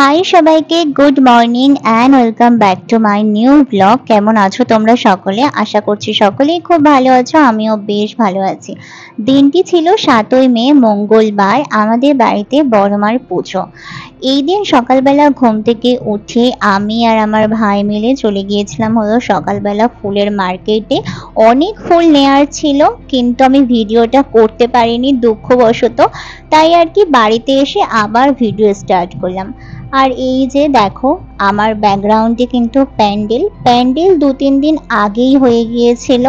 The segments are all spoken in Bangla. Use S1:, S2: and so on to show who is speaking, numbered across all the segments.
S1: হাই সবাইকে good morning and welcome back to my new blog কেমন আছো তোমরা সকলে? আশা করছি সকলেই খুব ভালো আছো, আমিও বেশ ভালো আছি। দিনটি ছিল সাতই মে, মঙ্গলবার, আমাদের বাড়িতে বড়মার পুজো। এই দিন সকালবেলা ঘুম থেকে উঠে আমি আর আমার ভাই মিলে চলে গিয়েছিলাম হলো সকালবেলা ফুলের মার্কেটে। অনেক ফুল নেয়ার ছিল, কিন্তু আমি ভিডিওটা করতে পারিনি, দুঃখবশত। তাই আর কি বাড়িতে এসে আবার ভিডিও স্টার্ট করলাম। আর এই যে দেখো, আমার ব্যাকগ্রাউন্ডে কিন্তু প্যান্ডেল। প্যান্ডেল দু তিন দিন আগেই হয়ে গিয়েছিল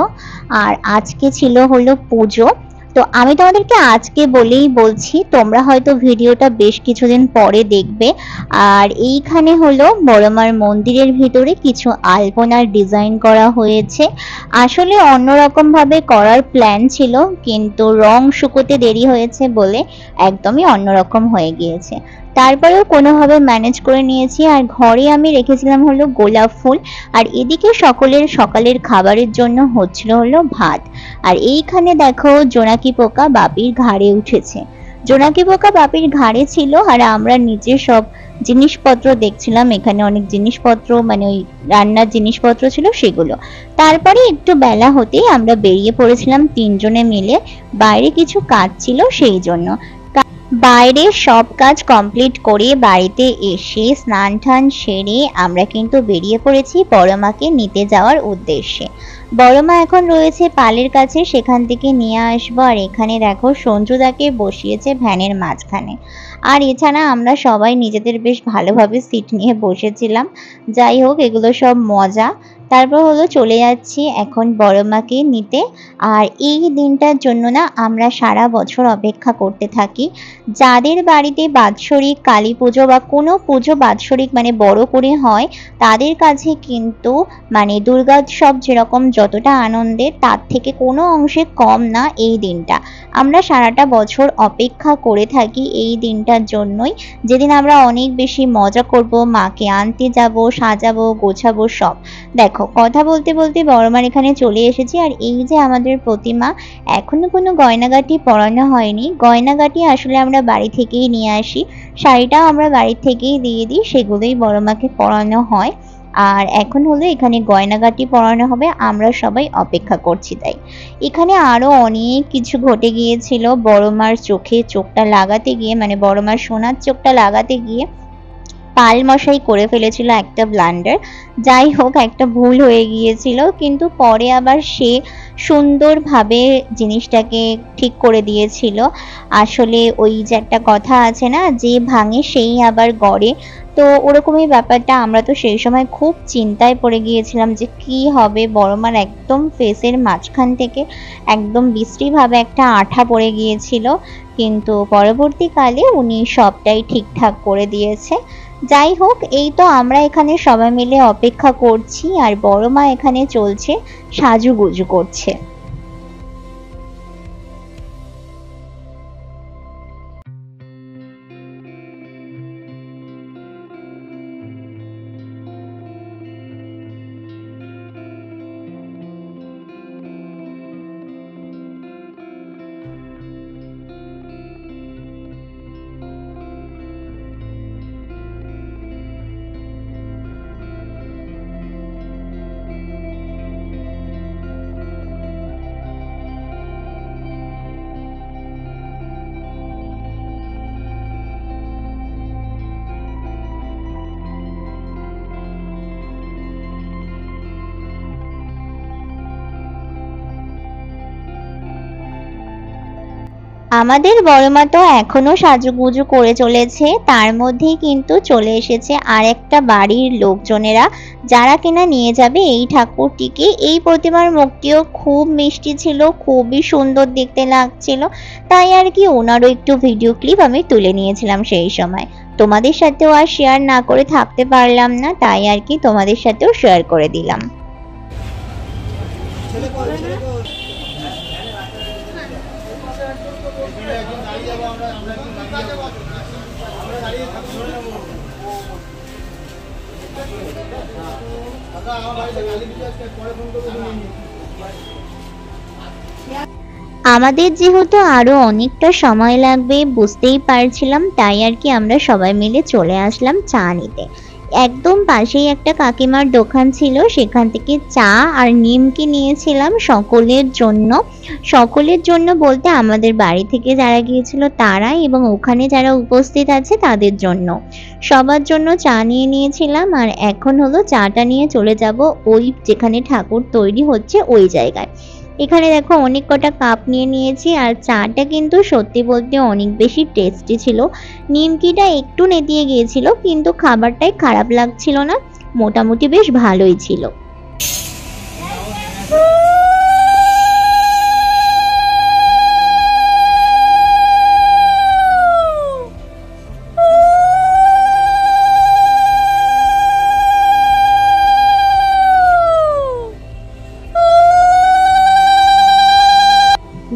S1: আর আজকে ছিল হলো পুজো। তো আমি তোমাদেরকে আজকে বলেই বলছি, তোমরা হয়তো ভিডিওটা বেশ কিছুদিন পরে দেখবে। আর এইখানে হলো বড়মার মন্দিরের ভিতরে কিছু আলপনার ডিজাইন করা হয়েছে। আসলে অন্যরকমভাবে করার প্ল্যান ছিল, কিন্তু রং শুকোতে দেরি হয়েছে বলে একদমই অন্যরকম হয়ে গিয়েছে। তারপরেও কোনোভাবে ম্যানেজ করে নিয়েছি। আর ঘরে আমি রেখেছিলাম হলো গোলাপ ফুল। আর এদিকে সকলের, সকালের খাবারের জন্য হচ্ছিল হলো ভাত। আর এইখানে দেখো জোনাকি পোকা বাপির ঘাড়ে উঠেছে। জোনাকি পোকা বাপির ঘাড়ে ছিল আর আমরা নিচে সব জিনিসপত্র দেখছিলাম। এখানে অনেক জিনিসপত্র মানে ওই রান্নার জিনিসপত্র ছিল সেগুলো। তারপরে একটু বেলা হতেই আমরা বেরিয়ে পড়েছিলাম তিনজনে মিলে। বাইরে কিছু কাজ ছিল সেই জন্য। বাইরে সব কাজ কমপ্লিট করে বাড়িতে এসে স্নান টান সেরে আমরা কিন্তু বেরিয়ে পড়েছি বড়মাকে নিতে যাওয়ার উদ্দেশ্যে। বড়মা এখন রয়েছে পালের কাছে, সেখান থেকে নিয়ে আসব। আর এখানে দেখো সঞ্জুদাকে বসিয়েছে ভ্যানের মাঝখানে। আর এছাড়া আমরা সবাই নিজেদের বেশ ভালোভাবে সিট নিয়ে বসেছিলাম। যাই হোক, এগুলো সব মজা। তারপর হলো চলে যাচ্ছি এখন বড় মাকে নিতে। আর এই দিনটার জন্য না আমরা সারা বছর অপেক্ষা করতে থাকি। যাদের বাড়িতে বাৎসরিক কালী পুজো বা কোনো পুজো বাৎসরিক মানে বড় করে হয়, তাদের কাছে কিন্তু মানে দুর্গোৎসব যেরকম যতটা আনন্দের, তার থেকে কোনো অংশে কম না এই দিনটা। আমরা সারাটা বছর অপেক্ষা করে থাকি এই দিনটার জন্যই। যেদিন আমরা অনেক বেশি মজা করব, মাকে আনতে যাব, সাজাবো, গোছাবো সব। দেখো কথা বলতে বলতে বড়মার এখানে চলে এসেছি আর এই যে আমাদের প্রতিমা, এখনও কোনো গয়নাগাটি পরানো হয়নি। গয়নাগাটি আসলে আমরা বাড়ি থেকেই নিয়ে আসি। শাড়িটাও আমরা বাড়ি থেকেই দিয়ে দিই, সেগুলোই বড়মাকে পরানো হয়। আর এখন হলো এখানে গয়নাগাটি পরানো হবে, আমরা সবাই অপেক্ষা করছি তাই। এখানে আরও অনেক কিছু ঘটে গিয়েছিল বড় মার চোখে, চোখটা লাগাতে গিয়ে মানে বড় মার সোনার চোখটা লাগাতে গিয়ে। পাল মশাই করে ফেলেছিল একটা ব্লান্ডার যাই হোক, একটা ভুল হয়ে গিয়েছিল, কিন্তু পরে আবার সে সুন্দরভাবে জিনিসটাকে ঠিক করে দিয়েছিল। আসলে ওই যে একটা কথা আছে না, যে ভাঙে সেই আবার গড়ে। তো ওরকমই ব্যাপারটা আমরা তো সেই সময় খুব চিন্তায় পড়ে গিয়েছিলাম যে কি হবে, বড়মার একদম ফেসের মাঝখান থেকে একদম বিশ্রীভাবে একটা আঠা পড়ে গিয়েছিল। কিন্তু পরবর্তীকালে উনি সবটাই ঠিকঠাক করে দিয়েছে। যাই হোক, এই তো আমরা এখানে সবাই মিলে অপেক্ষা করছি আর বড় মা এখানে চলছে সাজুগুজু করছে। আমাদের বড়মা তো এখনও সাজুগুজু করে চলেছে, তার মধ্যেই কিন্তু চলে এসেছে আরেকটা বাড়ির লোকজনেরা, যারা কিনা নিয়ে যাবে এই ঠাকুরটিকে। এই প্রতিমার মুখটিও খুব মিষ্টি ছিল, খুবই সুন্দর দেখতে লাগছিল। তাই আর কি ওনারও একটু ভিডিও ক্লিপ আমি তুলে নিয়েছিলাম সেই সময়। তোমাদের সাথেও আর শেয়ার না করে থাকতে পারলাম না, তাই আর কি তোমাদের সাথেও শেয়ার করে দিলাম। আমাদের যেহেতু আরও অনেকটা সময় লাগবে, বুঝতেই পারছিলাম, তাই আর কি আমরা সবাই মিলে চলে আসলাম চা নিতে। একদম পাশেই একটা কাকিমার দোকান ছিল। সেখান থেকে চা আর নিমকি নিয়েছিলাম সকলের জন্য। সকলের জন্য বলতে আমাদের বাড়ি থেকে যারা গিয়েছিল তারা এবং ওখানে যারা উপস্থিত আছে তাদের জন্য। সবার জন্য চা নিয়ে নিয়েছিলাম আর এখন হলো চাটা নিয়ে চলে যাব ওই যেখানে ঠাকুর তৈরি হচ্ছে ওই জায়গায়। এখানে দেখো অনেক কটা কাপ নিয়ে নিয়েছি আর চাটা কিন্তু সত্যি বলতে অনেক বেশি টেস্টি ছিল। নিমকিটা একটু নেতিয়ে গিয়েছিল, কিন্তু খাবারটাই খারাপ লাগছিল না। মোটামুটি বেশ ভালোই ছিল।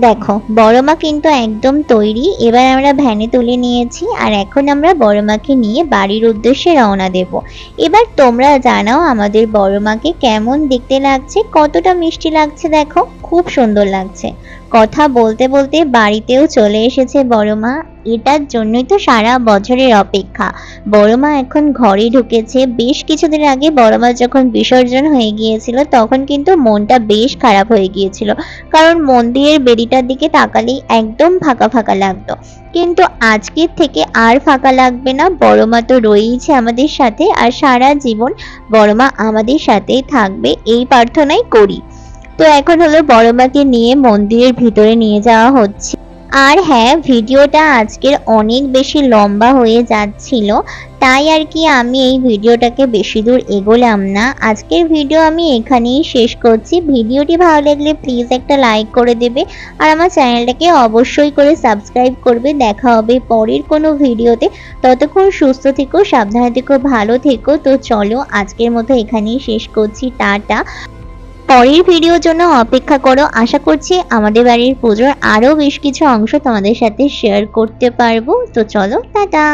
S1: দেখো, বড়মা কিন্তু একদম তৈরি। এবার আমরা ভ্যানে তুলে নিয়েছি আর এখন আমরা বড়মাকে নিয়ে বাড়ির উদ্দেশ্যে রওনা দেব। এবার তোমরা জানাও আমাদের বড়মাকে কেমন দেখতে লাগছে, কতটা মিষ্টি লাগছে দেখো, খুব সুন্দর লাগছে। কথা বলতে বলতে বাড়িতেও চলে এসেছে বড় মা এটার জন্যই তো সারা বছরের অপেক্ষা। বড় মা এখন ঘরে ঢুকেছে। বেশ কিছুদিন আগে বড় মা যখন বিসর্জন হয়ে গিয়েছিল, তখন কিন্তু মনটা বেশ খারাপ হয়ে গিয়েছিল। কারণ মন্দিরের বেদিটার দিকে তাকালেই একদম ফাঁকা ফাঁকা লাগতো। কিন্তু আজকের থেকে আর ফাঁকা লাগবে না। বড় মা তো রয়েইছে আমাদের সাথে আর সারা জীবন বড় মা আমাদের সাথেই থাকবে। এই প্রার্থনাই করি। তো এখন হলো বড় মাকে নিয়ে মন্দিরের ভিতরে নিয়ে যাওয়া হচ্ছে। আর হ্যাঁ ভিডিওটা আজকের অনেক বেশি লম্বা হয়ে যাচ্ছিল, তাই আর কি আমি এই ভিডিওটাকে বেশি দূর এগোলাম না। আজকের ভিডিও আমি এখানেই শেষ করছি। ভিডিওটি ভালো লাগলে প্লিজ একটা লাইক করে দেবে, আর আমার চ্যানেলটাকে অবশ্যই করে সাবস্ক্রাইব করবে। দেখা হবে পরের কোনো ভিডিওতে। ততক্ষণ সুস্থ থেকো, সাবধানে থেকো, ভালো থেকো। তো চলো আজকের মতো এখানেই শেষ করছি। টাটা। পরের ভিডিওর জন্য অপেক্ষা করো। আশা করছি আমাদের বাড়ির পুজোর আরও বেশ কিছু অংশ তোমাদের সাথে শেয়ার করতে পারব। তো চলো, টাটা!